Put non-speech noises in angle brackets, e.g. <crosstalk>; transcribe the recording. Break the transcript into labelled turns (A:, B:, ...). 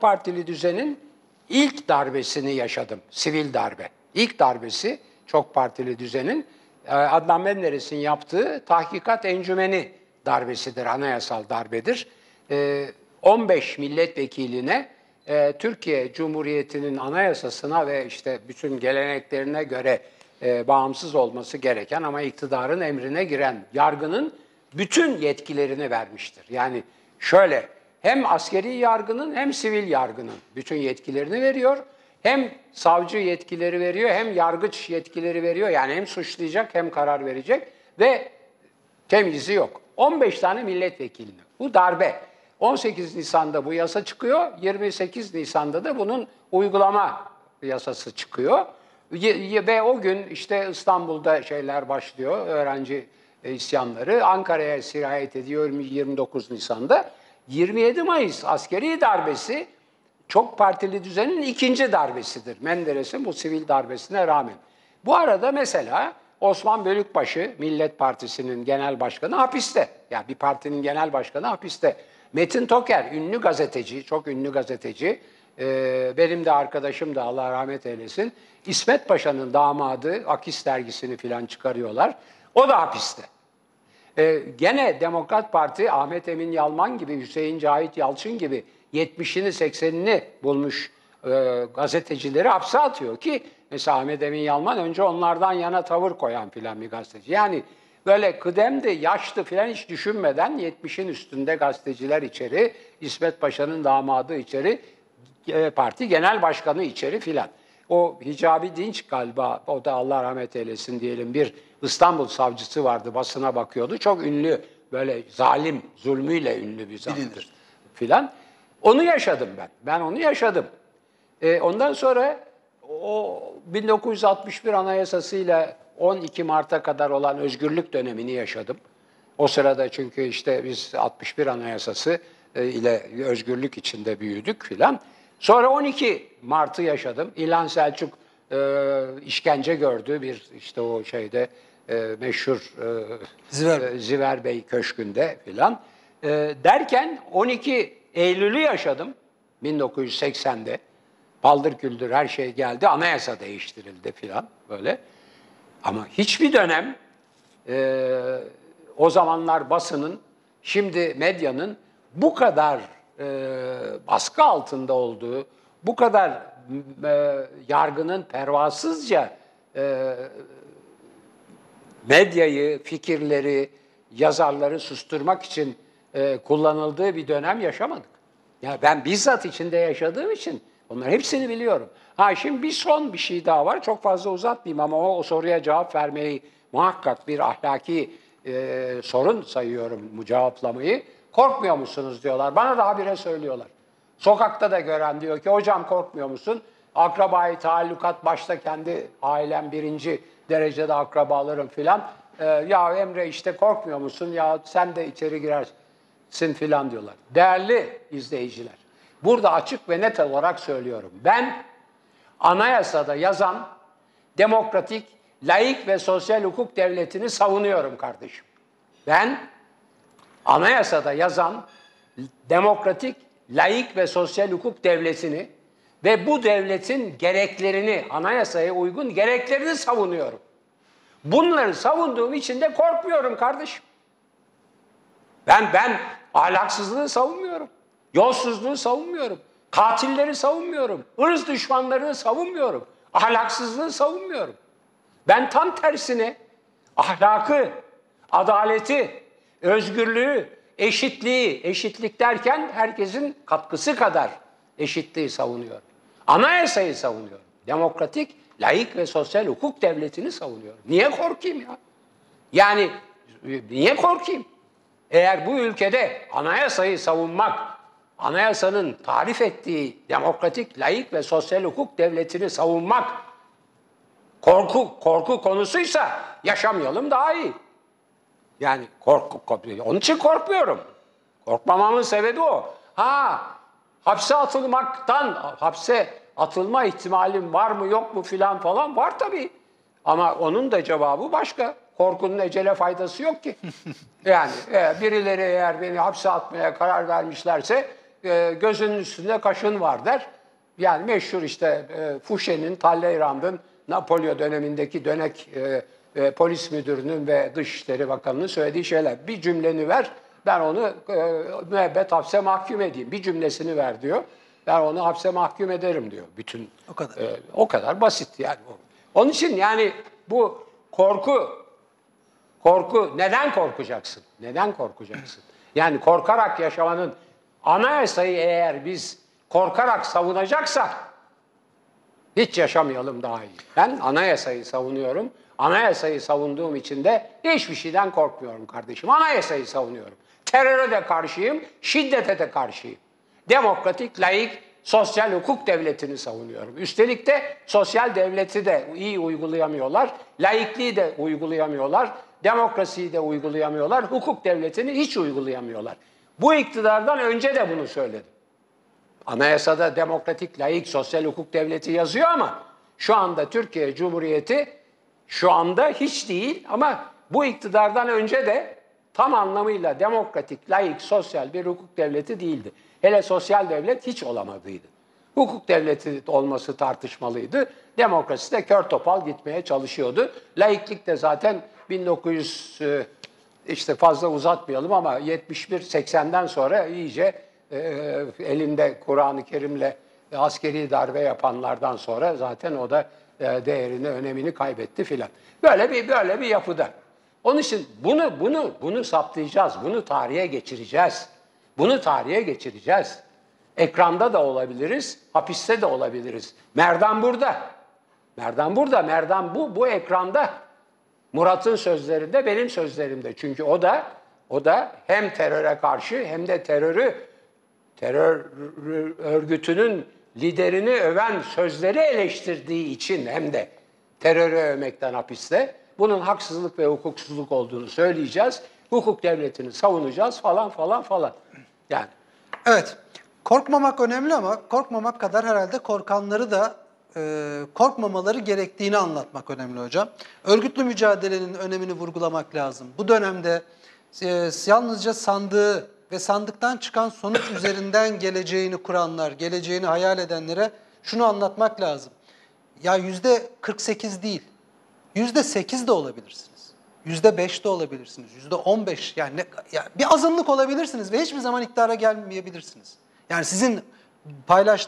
A: Partili düzenin ilk darbesini yaşadım. Sivil darbe. İlk darbesi çok partili düzenin e, Adnan Menderes'in yaptığı tahkikat encümeni darbesidir, anayasal darbedir. 15 e, milletvekiline e, Türkiye Cumhuriyeti'nin anayasasına ve işte bütün geleneklerine göre bağımsız olması gereken ama iktidarın emrine giren yargının bütün yetkilerini vermiştir. Yani şöyle hem askeri yargının hem sivil yargının bütün yetkilerini veriyor. Hem savcı yetkileri veriyor hem yargıç yetkileri veriyor. Yani hem suçlayacak hem karar verecek ve temyizi yok. 15 tane milletvekiline. Bu darbe. 18 Nisan'da bu yasa çıkıyor. 28 Nisan'da da bunun uygulama yasası çıkıyor. Ve o gün işte İstanbul'da şeyler başlıyor, öğrenci isyanları. Ankara'ya sirayet ediyor 29 Nisan'da. 27 Mayıs askeri darbesi çok partili düzenin ikinci darbesidir. Menderes'in bu sivil darbesine rağmen. Bu arada mesela Osman Bölükbaşı, Millet Partisi'nin genel başkanı hapiste. Yani bir partinin genel başkanı hapiste. Metin Toker, ünlü gazeteci, çok ünlü gazeteci. Ee, benim de arkadaşım da Allah rahmet eylesin. İsmet Paşa'nın damadı Akis dergisini filan çıkarıyorlar. O da hapiste. Ee, gene Demokrat Parti Ahmet Emin Yalman gibi, Hüseyin Cahit Yalçın gibi 70'ini 80'ini bulmuş e, gazetecileri hapse atıyor ki mesela Ahmet Emin Yalman önce onlardan yana tavır koyan filan bir gazeteci. Yani böyle kıdemdi, yaşlı filan hiç düşünmeden 70'in üstünde gazeteciler içeri, İsmet Paşa'nın damadı içeri, e, parti genel başkanı içeri filan. O Hicabi Dinç galiba, o da Allah rahmet eylesin diyelim bir İstanbul savcısı vardı, basına bakıyordu. Çok ünlü, böyle zalim, zulmüyle ünlü bir zattır filan. Onu yaşadım ben. Ben onu yaşadım. E, ondan sonra o 1961 Anayasası'yla 12 Mart'a kadar olan özgürlük dönemini yaşadım. O sırada çünkü işte biz 61 Anayasası e, ile özgürlük içinde büyüdük filan. Sonra 12 Mart'ı yaşadım. İlhan Selçuk e, işkence gördü bir işte o şeyde e, meşhur e, Ziver. E, Ziver Bey Köşkü'nde filan. E, derken 12 Eylül'ü yaşadım 1980'de. Paldır küldür her şey geldi, anayasa değiştirildi filan böyle. Ama hiçbir dönem e, o zamanlar basının, şimdi medyanın bu kadar e, baskı altında olduğu, bu kadar e, yargının pervasızca e, medyayı, fikirleri, yazarları susturmak için e, kullanıldığı bir dönem yaşamadık. Ya ben bizzat içinde yaşadığım için onların hepsini biliyorum. Ha şimdi bir son bir şey daha var. Çok fazla uzatmayayım ama o, o soruya cevap vermeyi muhakkak bir ahlaki e, sorun sayıyorum bu cevaplamayı. Korkmuyor musunuz diyorlar. Bana da habire söylüyorlar. Sokakta da gören diyor ki hocam korkmuyor musun? Akrabayı taallukat başta kendi ailem birinci derecede akrabalarım filan. Ee, ya Emre işte korkmuyor musun? Ya sen de içeri girersin filan diyorlar. Değerli izleyiciler, burada açık ve net olarak söylüyorum. Ben anayasada yazan demokratik, laik ve sosyal hukuk devletini savunuyorum kardeşim. Ben anayasada yazan demokratik, laik ve sosyal hukuk devletini ve bu devletin gereklerini, anayasaya uygun gereklerini savunuyorum. Bunları savunduğum için de korkmuyorum kardeşim. Ben ben ahlaksızlığı savunmuyorum. Yolsuzluğu savunmuyorum. Katilleri savunmuyorum. Irz düşmanlarını savunmuyorum. Ahlaksızlığı savunmuyorum. Ben tam tersine ahlakı, adaleti, özgürlüğü, eşitliği, eşitlik derken herkesin katkısı kadar eşitliği savunuyorum. Anayasayı savunuyorum. Demokratik, laik ve sosyal hukuk devletini savunuyorum. Niye korkayım ya? Yani niye korkayım? Eğer bu ülkede anayasayı savunmak, anayasanın tarif ettiği demokratik, laik ve sosyal hukuk devletini savunmak korku korku konusuysa yaşamayalım daha iyi. Yani korku, korku onun için korkmuyorum. Korkmamamın sebebi o. Ha hapse atılmaktan, hapse atılma ihtimalim var mı yok mu filan falan var tabii. Ama onun da cevabı başka. Korkunun ecele faydası yok ki. <laughs> yani eğer birileri eğer beni hapse atmaya karar vermişlerse e, gözünün üstünde kaşın var der. Yani meşhur işte e, Fouché'nin, Talleyrand'ın Napolyon dönemindeki dönek e, e, polis müdürünün ve Dışişleri Bakanı'nın söylediği şeyler. Bir cümleni ver, ben onu e, müebbet hapse mahkum edeyim. Bir cümlesini ver diyor. Ben onu hapse mahkum ederim diyor. Bütün
B: O kadar.
A: e, o kadar basit yani. Onun için yani bu korku Korku, neden korkacaksın? Neden korkacaksın? Yani korkarak yaşamanın anayasayı eğer biz korkarak savunacaksak hiç yaşamayalım daha iyi. Ben anayasayı savunuyorum. Anayasayı savunduğum için de hiçbir şeyden korkmuyorum kardeşim. Anayasayı savunuyorum. Teröre de karşıyım, şiddete de karşıyım. Demokratik, laik, sosyal hukuk devletini savunuyorum. Üstelik de sosyal devleti de iyi uygulayamıyorlar. Laikliği de uygulayamıyorlar. Demokrasiyi de uygulayamıyorlar. Hukuk devletini hiç uygulayamıyorlar. Bu iktidardan önce de bunu söyledim. Anayasada demokratik, laik, sosyal hukuk devleti yazıyor ama şu anda Türkiye Cumhuriyeti şu anda hiç değil ama bu iktidardan önce de tam anlamıyla demokratik, laik, sosyal bir hukuk devleti değildi. Hele sosyal devlet hiç olamadıydı. Hukuk devleti olması tartışmalıydı. Demokrasi de kör topal gitmeye çalışıyordu. Laiklik de zaten 1900 e, işte fazla uzatmayalım ama 71-80'den sonra iyice e, elinde Kur'an-ı Kerim'le askeri darbe yapanlardan sonra zaten o da e, değerini, önemini kaybetti filan. Böyle bir böyle bir yapıda. Onun için bunu bunu bunu saptayacağız. Bunu tarihe geçireceğiz. Bunu tarihe geçireceğiz. Ekranda da olabiliriz, hapiste de olabiliriz. Merdan burada. Merdan burada. Merdan bu bu ekranda. Murat'ın sözlerinde benim sözlerimde. Çünkü o da o da hem teröre karşı hem de terörü terör örgütünün liderini öven sözleri eleştirdiği için hem de terörü övmekten hapiste. Bunun haksızlık ve hukuksuzluk olduğunu söyleyeceğiz. Hukuk devletini savunacağız falan falan falan. Yani
B: Evet. Korkmamak önemli ama korkmamak kadar herhalde korkanları da e, korkmamaları gerektiğini anlatmak önemli hocam. Örgütlü mücadelenin önemini vurgulamak lazım. Bu dönemde e, yalnızca sandığı ve sandıktan çıkan sonuç üzerinden geleceğini kuranlar, geleceğini hayal edenlere şunu anlatmak lazım. Ya yüzde 48 değil, yüzde 8 de olabilirsiniz. Yüzde 5 de olabilirsiniz. Yüzde 15 yani, ne, yani bir azınlık olabilirsiniz ve hiçbir zaman iktidara gelmeyebilirsiniz. Yani sizin paylaştığınız